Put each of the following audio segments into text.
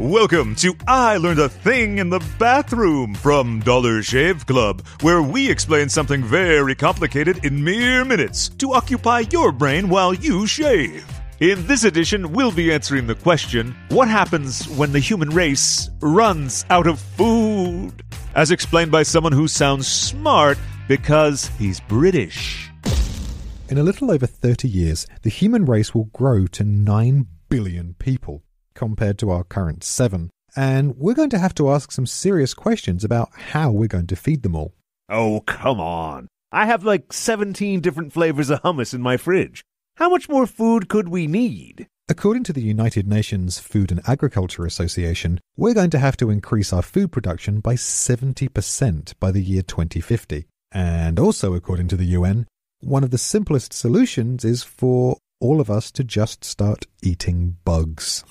Welcome to I Learned a Thing in the Bathroom from Dollar Shave Club, where we explain something very complicated in mere minutes to occupy your brain while you shave. In this edition, we'll be answering the question What happens when the human race runs out of food? As explained by someone who sounds smart because he's British. In a little over 30 years, the human race will grow to 9 billion people, compared to our current 7. And we're going to have to ask some serious questions about how we're going to feed them all. Oh, come on. I have like 17 different flavors of hummus in my fridge. How much more food could we need? According to the United Nations Food and Agriculture Association, we're going to have to increase our food production by 70% by the year 2050. And also, according to the UN, one of the simplest solutions is for all of us to just start eating bugs.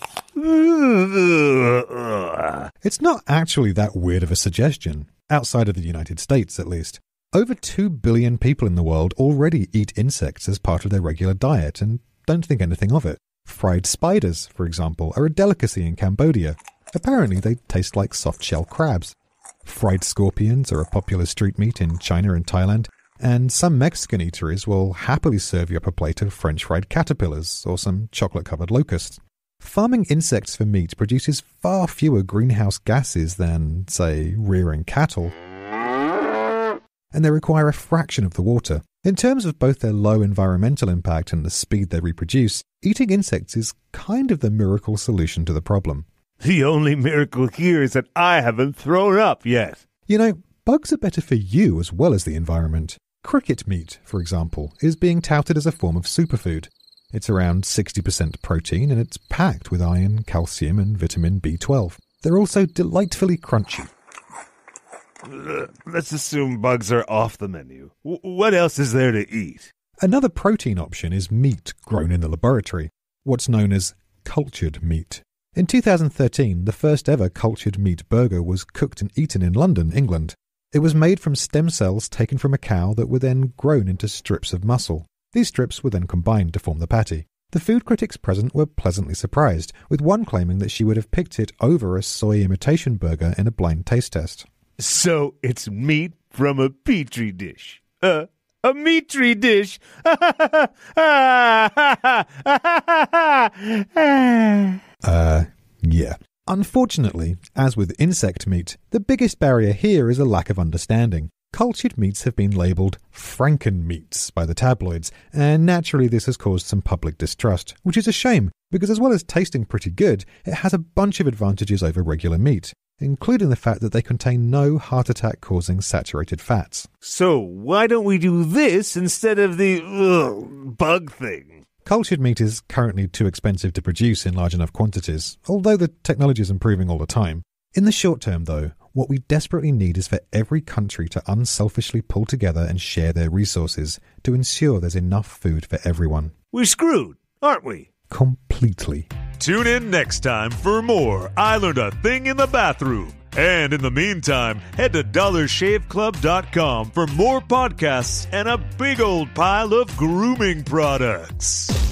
It's not actually that weird of a suggestion, outside of the United States at least. Over 2 billion people in the world already eat insects as part of their regular diet and don't think anything of it. Fried spiders, for example, are a delicacy in Cambodia. Apparently, they taste like soft shell crabs. Fried scorpions are a popular street meat in China and Thailand, and some Mexican eateries will happily serve you up a plate of French fried caterpillars or some chocolate covered locusts. Farming insects for meat produces far fewer greenhouse gases than, say, rearing cattle and they require a fraction of the water. In terms of both their low environmental impact and the speed they reproduce, eating insects is kind of the miracle solution to the problem. The only miracle here is that I haven't thrown up yet. You know, bugs are better for you as well as the environment. Cricket meat, for example, is being touted as a form of superfood. It's around 60% protein and it's packed with iron, calcium, and vitamin B12. They're also delightfully crunchy. Let's assume bugs are off the menu. W- what else is there to eat? Another protein option is meat grown in the laboratory, what's known as cultured meat. In 2013, the first ever cultured meat burger was cooked and eaten in London, England. It was made from stem cells taken from a cow that were then grown into strips of muscle. These strips were then combined to form the patty. The food critics present were pleasantly surprised, with one claiming that she would have picked it over a soy imitation burger in a blind taste test. So it's meat from a petri dish. Uh, a petri dish. Unfortunately, as with insect meat, the biggest barrier here is a lack of understanding. Cultured meats have been labelled Franken meats by the tabloids, and naturally this has caused some public distrust, which is a shame, because as well as tasting pretty good, it has a bunch of advantages over regular meat, including the fact that they contain no heart attack causing saturated fats. So why don't we do this instead of the ugh, bug thing? Cultured meat is currently too expensive to produce in large enough quantities, although the technology is improving all the time. In the short term, though, what we desperately need is for every country to unselfishly pull together and share their resources to ensure there's enough food for everyone. We're screwed, aren't we? Completely. Tune in next time for more I Learned a Thing in the Bathroom. And in the meantime, head to dollarshaveclub.com for more podcasts and a big old pile of grooming products.